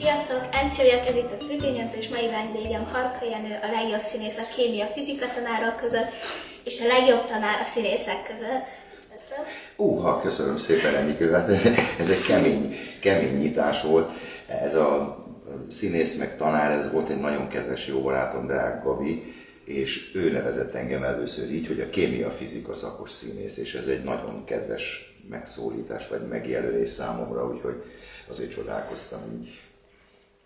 Sziasztok! Enci vagyok, ez itt a Függönyöntő, és mai vendégem Harka Jenő, a legjobb színész a kémia fizika tanárok között, és a legjobb tanár a színészek között. Köszönöm. Úha, köszönöm szépen, Enikő, hát ez egy kemény, kemény nyitás volt. Ez a színész meg tanár, ez volt egy nagyon kedves jó barátom, Deák Gabi, és ő nevezett engem először így, hogy a kémia fizika szakos színész, és ez egy nagyon kedves megszólítás, vagy megjelölés számomra, úgyhogy azért csodálkoztam így.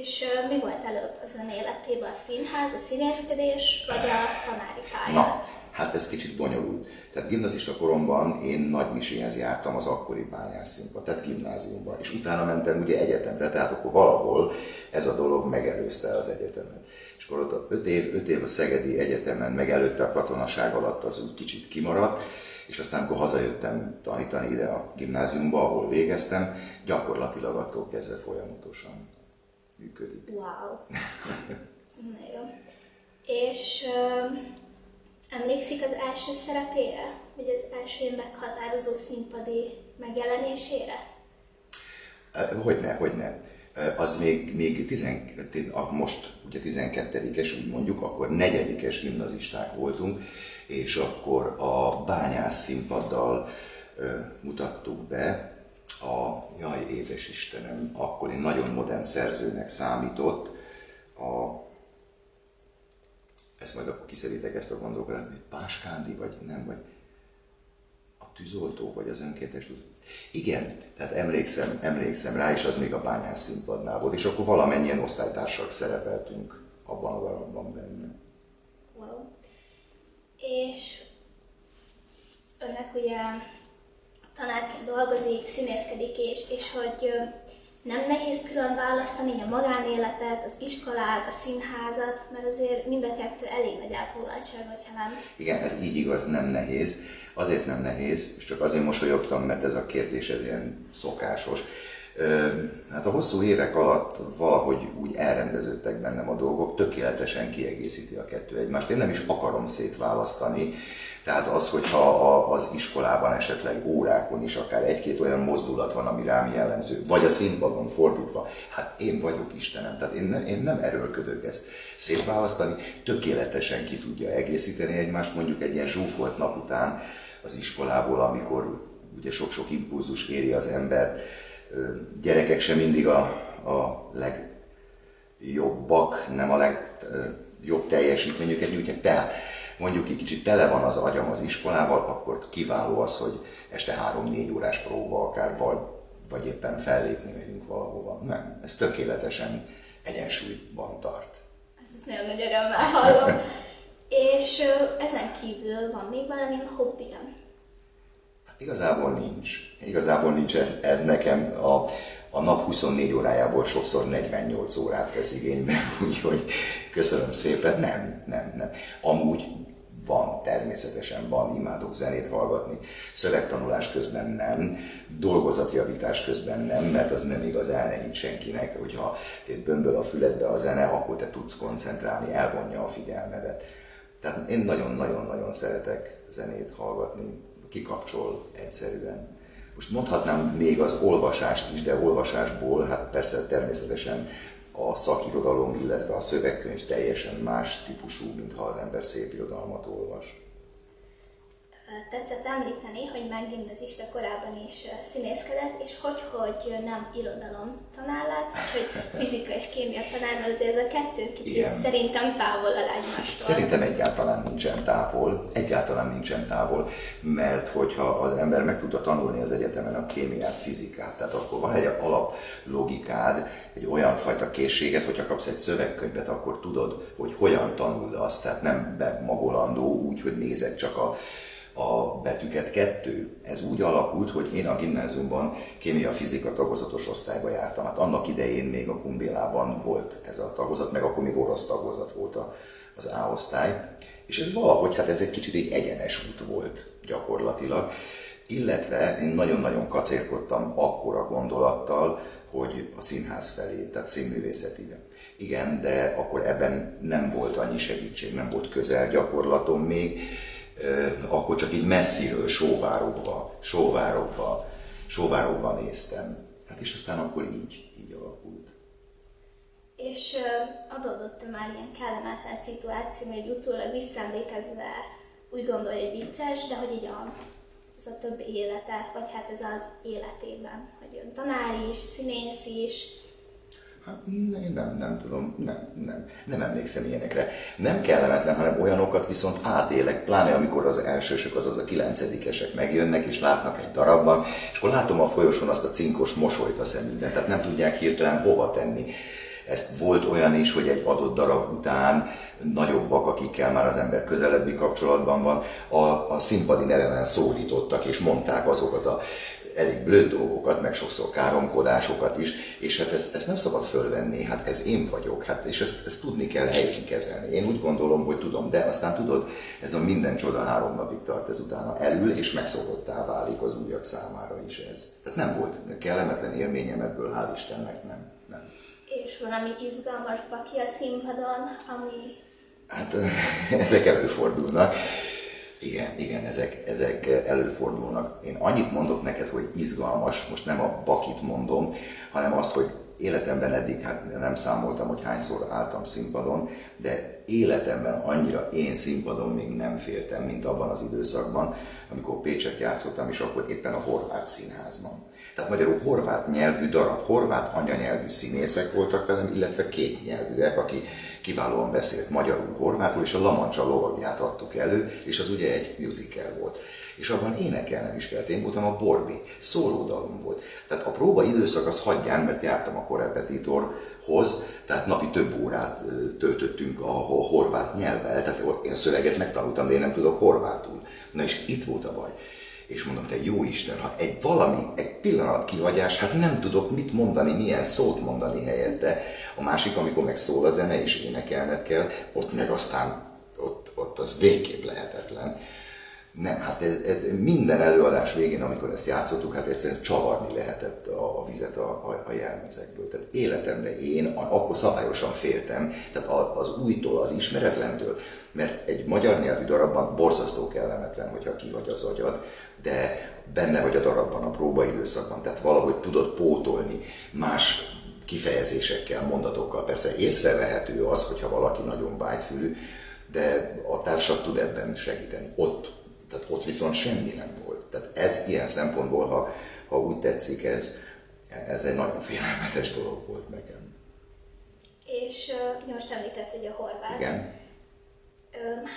És uh, mi volt előbb az ön életében? A színház, a színészkedés, vagy a tanári pálya? Na, hát ez kicsit bonyolult. Tehát gimnazista koromban én Nagymiséhez jártam az akkori bányász színpad, tehát gimnáziumban, és utána mentem ugye egyetemre, tehát akkor valahol ez a dolog megelőzte az egyetemet. És akkor ott 5 év, öt év a Szegedi Egyetemen, meg előtte a katonaság alatt az úgy kicsit kimaradt, és aztán, amikor hazajöttem tanítani ide a gimnáziumba, ahol végeztem, gyakorlatilag attól kezdve folyamatosan működik. Wow. Na jó. És uh, emlékszik az első szerepére? Vagy az első meghatározó színpadi megjelenésére? Hogyne, hogyne. Az még, még tizen, most ugye 12-es, úgy mondjuk, akkor negyedikes gimnazisták voltunk, és akkor a bányász színpaddal mutattuk be a, jaj, éves Istenem, akkor én nagyon modern szerzőnek számított, a, ezt majd akkor kiszerítek ezt a gondolkodást, hogy Páskándi, vagy nem, vagy a tűzoltó, vagy az önkéntes. Igen, tehát emlékszem, emlékszem rá, és az még a bányász színpadnál volt, és akkor valamennyien osztálytársak szerepeltünk abban a darabban benne. Wow. És önnek ugye tanárként dolgozik, színészkedik és, és hogy nem nehéz külön választani a magánéletet, az iskolát, a színházat, mert azért mind a kettő elég nagy elfoglaltság, hogyha nem. Igen, ez így igaz, nem nehéz. Azért nem nehéz, és csak azért mosolyogtam, mert ez a kérdés ez ilyen szokásos. Hát a hosszú évek alatt valahogy úgy elrendeződtek bennem a dolgok, tökéletesen kiegészíti a kettő egymást. Én nem is akarom szétválasztani, tehát az, hogyha az iskolában esetleg órákon is akár egy-két olyan mozdulat van, ami rám jellemző, vagy a színpadon fordítva, hát én vagyok Istenem, tehát én, nem, én nem erőlködök ezt szétválasztani, tökéletesen ki tudja egészíteni egymást, mondjuk egy ilyen zsúfolt nap után az iskolából, amikor ugye sok-sok impulzus éri az embert, gyerekek sem mindig a, a legjobbak, nem a legjobb teljesítményüket nyújtják. Tehát mondjuk egy kicsit tele van az agyam az iskolával, akkor kiváló az, hogy este három-négy órás próba akár, vagy, vagy éppen fellépni megyünk valahova. Nem, ez tökéletesen egyensúlyban tart. Ez nagyon nagy örömmel hallom. És ezen kívül van még valami hobbijam? Igazából nincs. Igazából nincs ez, ez nekem a, a nap 24 órájából sokszor 48 órát vesz igénybe, úgyhogy köszönöm szépen. Nem, nem, nem. Amúgy van, természetesen van, imádok zenét hallgatni, szövegtanulás közben nem, dolgozatjavítás közben nem, mert az nem igaz, elnehít senkinek, hogyha te bömböl a füledbe a zene, akkor te tudsz koncentrálni, elvonja a figyelmedet. Tehát én nagyon-nagyon-nagyon szeretek zenét hallgatni, kikapcsol egyszerűen. Most mondhatnám még az olvasást is, de olvasásból, hát persze természetesen a szakirodalom, illetve a szövegkönyv teljesen más típusú, mint ha az ember szép irodalmat olvas tetszett említeni, hogy meggimnazista korábban is színészkedett, és hogy, hogy nem irodalom tanár hogy fizika és kémia tanár, mert azért ez a kettő kicsit Igen. szerintem távol a egymástól. Szerintem egyáltalán nincsen távol, egyáltalán nincsen távol, mert hogyha az ember meg tudta tanulni az egyetemen a kémiát, fizikát, tehát akkor van egy alap logikád, egy olyan fajta készséget, hogyha kapsz egy szövegkönyvet, akkor tudod, hogy hogyan tanuld azt, tehát nem bemagolandó úgy, hogy nézed csak a a betűket kettő. Ez úgy alakult, hogy én a gimnáziumban kémia-fizika tagozatos osztályba jártam. Hát annak idején még a Kumbélában volt ez a tagozat, meg akkor még orosz tagozat volt az A osztály. És ez valahogy, hát ez egy kicsit egy egyenes út volt gyakorlatilag. Illetve én nagyon-nagyon kacérkodtam akkora gondolattal, hogy a színház felé, tehát színművészetire. Igen, de akkor ebben nem volt annyi segítség, nem volt közel gyakorlatom még, akkor csak így messziről sóvárogva, sóvárogva, sóvárogva néztem. Hát és aztán akkor így, így alakult. És adódott már ilyen kellemetlen szituáció, hogy utólag visszaemlékezve úgy gondolja, hogy vicces, de hogy így a, ez a több élete, vagy hát ez az életében, hogy ön tanár is, színész is, Hát én nem, nem tudom, nem, nem, nem emlékszem ilyenekre. Nem kellemetlen, hanem olyanokat viszont átélek, pláne amikor az elsősök, azaz a kilencedikesek megjönnek és látnak egy darabban, és akkor látom a folyosón azt a cinkos mosolyt a szemükben, tehát nem tudják hirtelen hova tenni. Ezt volt olyan is, hogy egy adott darab után nagyobbak, akikkel már az ember közelebbi kapcsolatban van, a, a színpadi nevemen szólítottak és mondták azokat a elég blöd dolgokat, meg sokszor káromkodásokat is, és hát ezt, ezt nem szabad fölvenni, hát ez én vagyok, hát és ezt, ezt tudni kell helyén kezelni. Én úgy gondolom, hogy tudom, de aztán tudod, ez a minden csoda három napig tart, ez utána elül, és megszokottá válik az újak számára is ez. Tehát nem volt kellemetlen élményem ebből, hál' Istennek nem. nem. És valami izgalmas baki a színpadon, ami... Hát ezek előfordulnak. Igen, igen, ezek, ezek előfordulnak. Én annyit mondok neked, hogy izgalmas, most nem a bakit mondom, hanem azt, hogy életemben eddig, hát nem számoltam, hogy hányszor álltam színpadon, de életemben annyira én színpadon még nem féltem, mint abban az időszakban, amikor Pécset játszottam, és akkor éppen a Horvát Színházban. Tehát magyarul horvát nyelvű darab, horvát anyanyelvű színészek voltak velem, illetve két nyelvűek, aki kiválóan beszélt magyarul, horvátul, és a Lamancsa lovagját adtuk elő, és az ugye egy musical volt. És abban énekelnem is kellett. Én voltam a Borbi, szólódalom volt. Tehát a próba időszak az hagyján, mert jártam a korrepetitorhoz, tehát napi több órát töltöttünk a horvát nyelvvel, tehát én a szöveget megtanultam, de én nem tudok horvátul. Na és itt volt a baj és mondom, te jó Isten, ha egy valami, egy pillanat kihagyás, hát nem tudok mit mondani, milyen szót mondani helyette. A másik, amikor meg szól a zene, és énekelned kell, ott meg aztán, ott, ott az végképp lehetetlen. Nem, hát ez, ez minden előadás végén, amikor ezt játszottuk, hát egyszerűen csavarni lehetett a, a vizet a, a, a jelmezekből. Tehát életemben én akkor szabályosan féltem, tehát az újtól, az ismeretlentől, mert egy magyar nyelvű darabban borzasztó kellemetlen, hogyha kihagy az agyad, de benne vagy a darabban, a próbaidőszakban, tehát valahogy tudod pótolni más kifejezésekkel, mondatokkal. Persze észrevehető az, hogyha valaki nagyon bájtfülű, de a társad tud ebben segíteni. Ott, tehát ott viszont semmi nem volt. Tehát ez ilyen szempontból, ha, ha úgy tetszik, ez, ez egy nagyon félelmetes dolog volt nekem. És uh, most említett, hogy a horvát. Igen.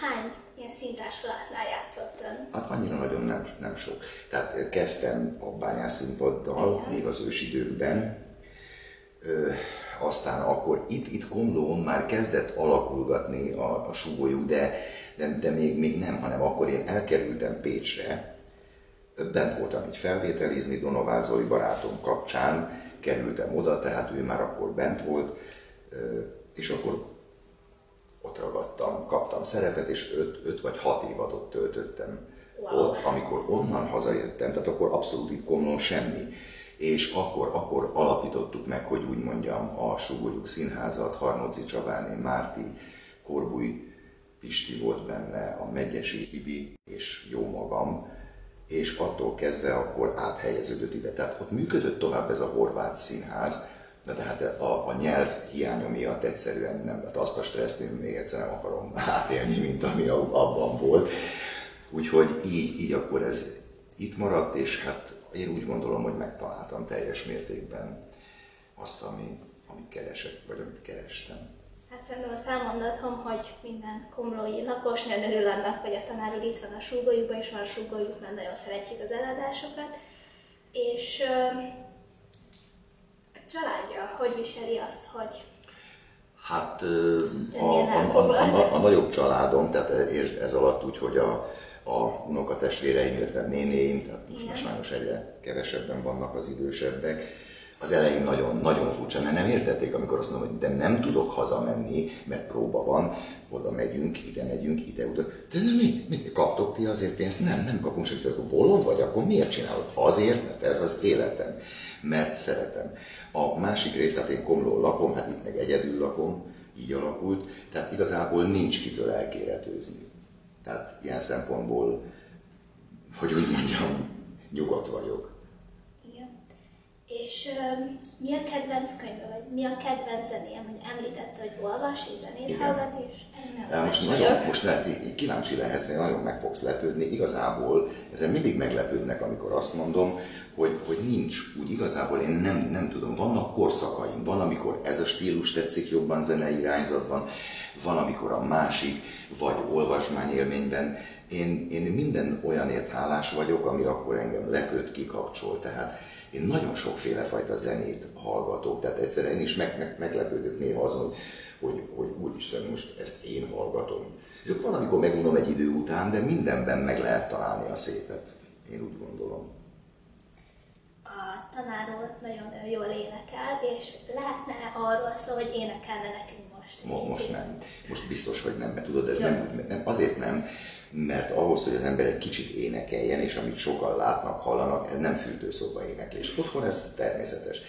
hány ilyen szintársulatnál játszott ön? Hát annyira nagyon nem, nem sok. Tehát kezdtem a bányász színpaddal, még az ősidőkben, Ö, aztán akkor itt, itt Komlón már kezdett alakulgatni a, a súgolyú, de, de, de még, még nem, hanem akkor én elkerültem Pécsre, bent voltam egy felvételizni Donovázoli barátom kapcsán, kerültem oda, tehát ő már akkor bent volt, és akkor ott ragadtam, kaptam szerepet, és 5 vagy 6 évadot töltöttem wow. ott, amikor onnan hazajöttem, tehát akkor abszolút itt Komlón semmi. És akkor, akkor alapítottuk meg, hogy úgy mondjam, a Sugolyuk Színházat, Harnóci Csabáné, Márti, Korbúj, Pisti volt benne, a Megyesi Ibi és jó magam, és attól kezdve akkor áthelyeződött ide. Tehát ott működött tovább ez a horvát színház, de tehát a, a nyelv hiánya miatt egyszerűen nem, tehát azt a stresszt én még egyszer nem akarom átélni, mint ami abban volt. Úgyhogy így, így akkor ez itt maradt, és hát én úgy gondolom, hogy megtaláltam teljes mértékben azt, ami, amit keresek, vagy amit kerestem. Hát szerintem azt elmondhatom, hogy minden komlói lakos nagyon örül annak, hogy a tanár úr itt van a súgójukban, és van a súgójuk, mert nagyon szeretjük az eladásokat. És családja hogy viseli azt, hogy Hát a, a, a, a, a nagyobb családom, tehát értsd ez alatt úgy, hogy a, a unokatestvéreim, illetve nénéim, tehát most, most sajnos egyre kevesebben vannak az idősebbek, az elején nagyon, nagyon furcsa, mert nem értették, amikor azt mondom, hogy de nem tudok hazamenni, mert próba van, oda megyünk, ide megyünk, ide, oda. De nem, mi, mi kaptok ti azért pénzt? Nem, nem kapunk segít, akkor bolond vagy, akkor miért csinálod? Azért, mert ez az életem, mert szeretem. A másik részét én Komló lakom, hát itt meg egyedül lakom, így alakult, tehát igazából nincs kitől elkéretőzni. Tehát ilyen szempontból, hogy úgy mondjam, nyugodt vagyok. És mi a kedvenc könyve, vagy mi a kedvenc zenéje? Hogy említette, hogy olvas és zenét Igen. hallgat, és nem most, nagyon, vagyok. most lehet, így kíváncsi lehetsz, nagyon meg fogsz lepődni. Igazából ezen mindig meglepődnek, amikor azt mondom, hogy, hogy nincs úgy igazából, én nem, nem tudom, vannak korszakaim, van, amikor ez a stílus tetszik jobban zenei irányzatban, van, amikor a másik, vagy olvasmányélményben. Én, én minden olyanért hálás vagyok, ami akkor engem leköt, kikapcsol. Tehát én nagyon sokféle fajta zenét hallgatok, tehát egyszerűen én is meg, meg, meglepődök néha azon, hogy hogy, hogy úristen, most ezt én hallgatom. És akkor van, amikor megunom egy idő után, de mindenben meg lehet találni a szépet. Én úgy gondolom. A tanár úr nagyon jól énekel, és lehetne arról szó, hogy énekelne nekünk most Mo- Most nem. Most biztos, hogy nem, mert tudod, ez nem, nem, azért nem, mert ahhoz, hogy az ember egy kicsit énekeljen, és amit sokan látnak, hallanak, ez nem fürdőszoba éneklés. Otthon ez természetes.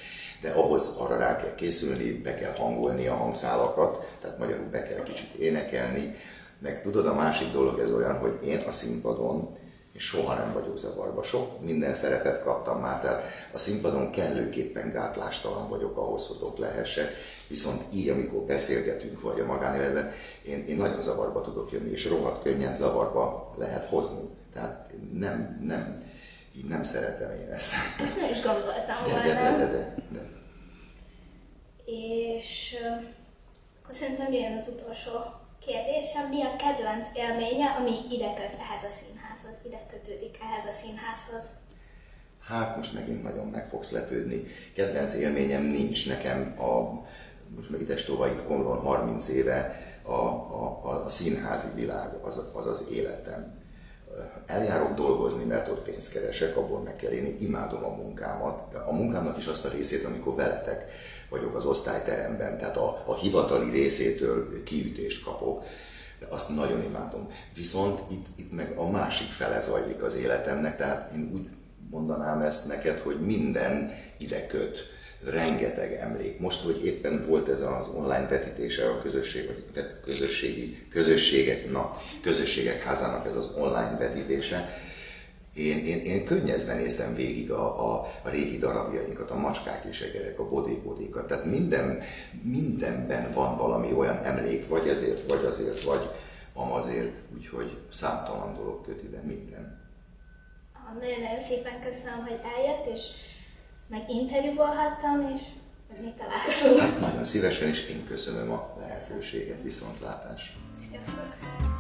De ahhoz arra rá kell készülni, be kell hangolni a hangszálakat, tehát magyarul be kell kicsit énekelni, meg tudod, a másik dolog ez olyan, hogy én a színpadon és soha nem vagyok zavarba. Sok minden szerepet kaptam már, tehát a színpadon kellőképpen gátlástalan vagyok ahhoz, hogy ott lehessek. Viszont így, amikor beszélgetünk, vagy a magánéletben, én, én nagyon zavarba tudok jönni, és rohadt könnyen zavarba lehet hozni. Tehát nem, nem, így nem szeretem én ezt. Ezt nem is gondoltam De, volna. de, de, de, de. És akkor szerintem jön az utolsó kérdésem. Mi a kedvenc élménye, ami ide köt ehhez a színházhoz, ide kötődik ehhez a színházhoz? Hát most megint nagyon meg fogsz lepődni. Kedvenc élményem nincs nekem. A, most meg ides tovább Komlón 30 éve a, a, a, a színházi világ, az, az az életem. Eljárok dolgozni, mert ott pénzt keresek, abból meg kell élni, imádom a munkámat. A munkámnak is azt a részét, amikor veletek vagyok az osztályteremben, tehát a, a hivatali részétől kiütést kapok, de azt nagyon imádom. Viszont itt, itt meg a másik fele zajlik az életemnek, tehát én úgy mondanám ezt neked, hogy minden ide köt, rengeteg emlék. Most, hogy éppen volt ez az online vetítése a közösség, vagy közösségi, közösségek, na, közösségek házának ez az online vetítése, én, én, én könnyezve néztem végig a, a, a régi darabjainkat, a macskák és egerek, a bodékbodékat, tehát minden, mindenben van valami olyan emlék, vagy ezért, vagy azért, vagy amazért, úgyhogy számtalan dolog köt ide minden. Nagyon-nagyon szépen köszönöm, hogy eljött, és meg interjúvolhattam, és még találkozunk. Hát nagyon szívesen, és én köszönöm a lehetőséget, viszontlátás. Sziasztok!